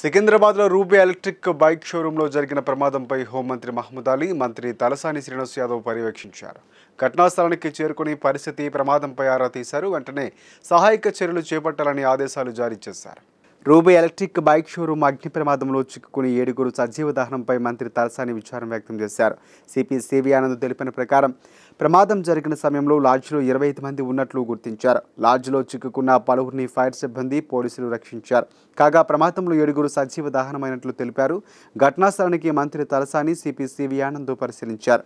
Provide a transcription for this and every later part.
సికింద్రాబాద్లో రూబే electric bike షోరూంలో జరిగిన ప్రమాదంపై హోంమంత్రి మహమూద్ అలీ మంత్రి తలసాని శ్రీనివాస్ యాదవ్ పర్యవేక్షించారు. ఘటనాస్థలానికి చేరుకుని పరిస్థితి ప్రమాదంపై ఆరా తీశారు. వెంటనే సహాయక చర్యలు చేపట్టాలని ఆదేశాలు జారీ చేశారు. రూబీ ఎలక్ట్రిక్ బైక్ షోరూం అగ్ని ప్రమాదంలో చిక్కుకుని ఏడుగురు సజీవ దహనంపై మంత్రి తలసాని విచారం వ్యక్తం చేశారు. సిపి సివి ఆనంద్ తెలిపిన ప్రకారం ప్రమాదం జరిగిన సమయంలో లాడ్జ్లో ఇరవై ఐదు మంది ఉన్నట్లు గుర్తించారు. లాడ్జ్లో చిక్కుకున్న పలువురిని ఫైర్ సిబ్బంది పోలీసులు రక్షించారు. కాగా ప్రమాదంలో ఏడుగురు సజీవ దహనమైనట్లు తెలిపారు. ఘటనా స్థలానికి మంత్రి తలసాని సిపి సివి ఆనంద్ పరిశీలించారు.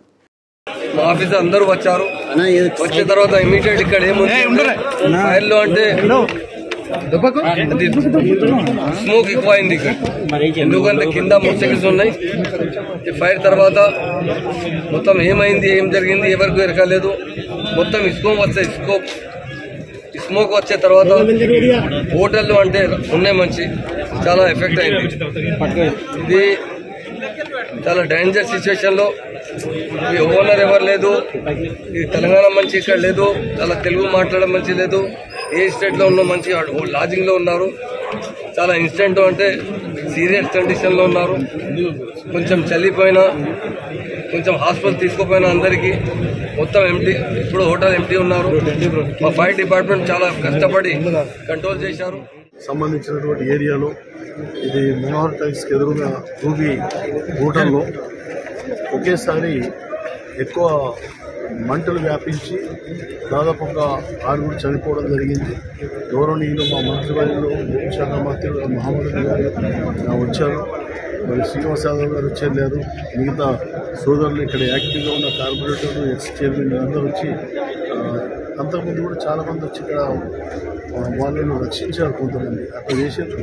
మా ఆఫీసర్ అందరూ వచ్చారు. వచ్చిన తర్వాత ఇమీడియట్ ఇక్కడ ఏముంది? ఫైర్లో అంటే స్మోక్ ఎక్కువ అయింది ఇక్కడ ఎందుకంటే కింద మోటార్సైకిల్స్ ఉన్నాయి. ఈ ఫైర్ తర్వాత మొత్తం ఏమైంది ఏం జరిగింది ఎవరికి ఎరకలేదు మొత్తం ఇస్కో వచ్చే ఇస్కో స్మోక్ వచ్చే తర్వాత హోటల్ అంటే ఉన్నాయి మంచి. చాలా ఎఫెక్ట్ అయింది. ఇది చాలా డేంజర్ సిచ్యువేషన్లో ఈ ఓనర్ ఎవరు లేదు ఈ తెలంగాణ మంచి ఇక్కడ లేదు చాలా తెలుగు మాట్లాడడం మంచి లేదు. ఏ స్టేట్లో ఉన్న మంచి లాజింగ్లో ఉన్నారు. చాలా ఇన్స్టెంట్ అంటే సీరియస్ కండిషన్లో ఉన్నారు. కొంచెం చల్లిపోయినా కొంచెం హాస్పిటల్ తీసుకుపోయినా అందరికీ. మొత్తం ఎంటీ ఇప్పుడు హోటల్ ఎంటీ ఉన్నారు. మా ఫైర్ డిపార్ట్మెంట్ చాలా కష్టపడి కంట్రోల్ చేశారు. సంబంధించినటువంటి ఏరియాలో ఇది మనోహర్ టైక్స్కి ఎదురుగా రూబీ హోటల్లో ఒకేసారి ఎక్కువ మంటలు వ్యాపించి దాదాపు ఒక ఆరుగురు చనిపోవడం జరిగింది. గౌరవనీయులు మా మంత్రివర్యులు శాఖ మంత్రులు మహమ్మద్ గారు వచ్చారు. మరి శ్రీనివాస యాదవ్ గారు లేదు మిగతా సోదరులు ఇక్కడ యాక్టివ్గా ఉన్న కార్పొరేటర్లు ఎక్స్ చైర్మన్ అందరూ వచ్చి అంతకుముందు కూడా చాలామంది వచ్చి ఇక్కడ వాళ్ళను రక్షించారు కొంతమంది. అక్కడ చేసారు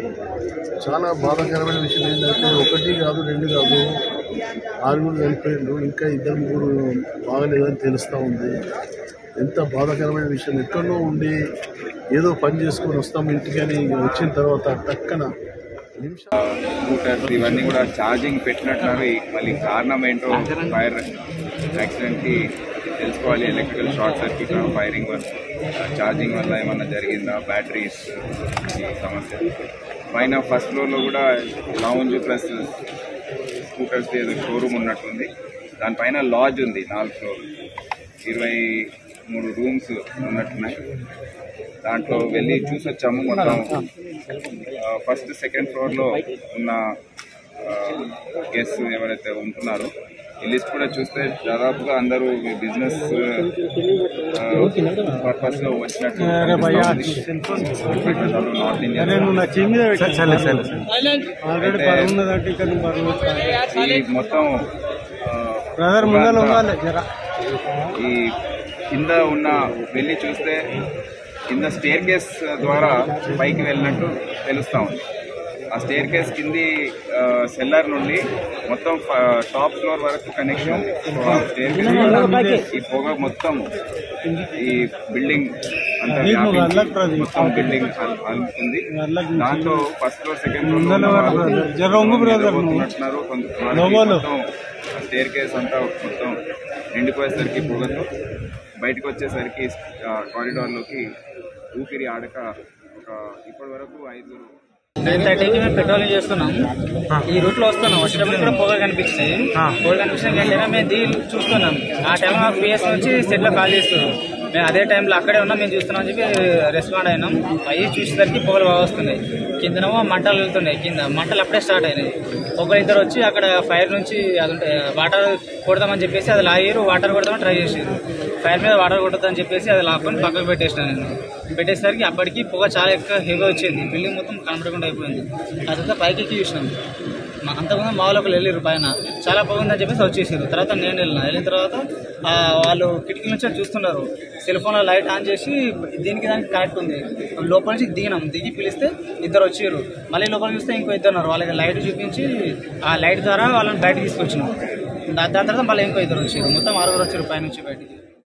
చాలా బాధాకరమైన విషయం ఏంటంటే ఒకటి కాదు రెండు కాదు ఆరుగురు చనిపోయిండ్రు ఇంకా ఇద్దరు ముగ్గురు బాగలేదని తెలుస్తూ ఉంది. ఎంత బాధాకరమైన విషయం. ఎక్కడో ఉండి ఏదో పని చేసుకొని వస్తాం ఇంటికి అని వచ్చిన తర్వాత టక్కన స్కూటర్స్ ఇవన్నీ కూడా ఛార్జింగ్ పెట్టినట్టున్నారు. మళ్ళీ కారణం ఏంటో ఫైర్ యాక్సిడెంట్కి తెలుసుకోవాలి. ఎలక్ట్రికల్ షార్ట్ సర్క్యూట్ ఫైరింగ్ వల్ల ఛార్జింగ్ వల్ల ఏమన్నా జరిగిందా? బ్యాటరీస్ సమస్య. పైన ఫస్ట్ ఫ్లోర్లో కూడా లౌంజ్ ప్లస్ స్కూటర్స్ ఏదో షోరూమ్ ఉన్నట్టుంది. దానిపైన లాడ్జ్ ఉంది నాలుగు ఫ్లోర్ ఇరవై మూడు రూమ్స్ ఉన్నట్టున్నాయి. దాంట్లో వెళ్ళి చూసి వచ్చాము. మొత్తం ఫస్ట్ సెకండ్ ఫ్లోర్లో ఉన్న గెస్ట్ ఎవరైతే ఉంటున్నారో ఈ లిస్ట్ కూడా చూస్తే దాదాపుగా అందరూ బిజినెస్ పర్పస్లో వచ్చినట్టు నార్త్ ఇండియా ఈ మొత్తం ఈ కింద ఉన్న వెళ్ళి చూస్తే కింద స్టేర్ కేస్ ద్వారా పైకి వెళ్ళినట్టు తెలుస్తా ఉంది. ఆ స్టేర్ కేస్ కింది సెల్లర్ నుండి మొత్తం టాప్ ఫ్లోర్ వరకు కనెక్షన్ ఈ పొగ మొత్తం ఈ బిల్డింగ్ అంతా మొత్తం బిల్డింగ్ అలుపుతుంది దాంతో first floor second floor staircase అంతా మొత్తం నిండిపోయేసరికి పొగతో బయటకు వచ్చేసరికి కారిడార్లోకి ఊపిరి ఆడక ఒక ఇప్పటి వరకు ఐదుగురు నైన్ థర్టీకి మేము పెట్రోలింగ్ చేస్తున్నాం. ఈ రూట్లో వస్తున్నాం. వచ్చేటప్పుడు కూడా పొగ కనిపించినాయి పొగ కనిపించిన వెంటనే మేము దిగి చూస్తున్నాం. ఆ టైంలో మాకు పిఎస్ నుంచి సెట్లో కాల్ చేస్తున్నారు మేము అదే టైంలో అక్కడే ఉన్నాం మేము చూస్తున్నాం అని చెప్పి రెస్పాండ్ అయినాం. అయ్యి చూసేసరికి పొగలు బాగా వస్తున్నాయి. కిందనేమో మంటలు వెళ్తున్నాయి. కింద మంటలు అప్పుడే స్టార్ట్ అయినాయి. ఒకరు ఇద్దరు వచ్చి అక్కడ ఫైర్ నుంచి అది వాటర్ కొడదామని చెప్పేసి అది లాగారు వాటర్ కొడదామని ట్రై చేసారు ఫైర్ మీద వాటర్ కొట్టద్దని చెప్పేసి అది లాక్కొని పక్కకు పెట్టేసిన నేను. పెట్టేసరికి అప్పటికి పొగ చాలా ఎక్కువ హెవీ వచ్చింది. బిల్డింగ్ మొత్తం కనపడకుండా అయిపోయింది. అదంతా పైకి ఎక్కి చూసినాం. అంతకుముందు మా వాళ్ళు ఒకరు వెళ్ళారు పైన. చాలా పొగ ఉందని చెప్పేసి వచ్చేసారు తర్వాత నేను వెళ్ళిన. వెళ్ళిన తర్వాత వాళ్ళు కిటికీ నుంచి చూస్తున్నారు. సెల్ ఫోన్లో లైట్ ఆన్ చేసి దీనికి దానికి కనెక్ట్ ఉంది. లోపల నుంచి దిగినాం. దిగి పిలిస్తే ఇద్దరు వచ్చారు. మళ్ళీ లోపల చూస్తే ఇంకో ఇద్దరు ఉన్నారు. వాళ్ళకి లైట్ చూపించి ఆ లైట్ ద్వారా వాళ్ళని బయటకు తీసుకొచ్చినాం. దాని తర్వాత మళ్ళీ ఇంకో ఇద్దరు వచ్చారు. మొత్తం ఆరుగురు వచ్చారు పైనుంచి బయటికి.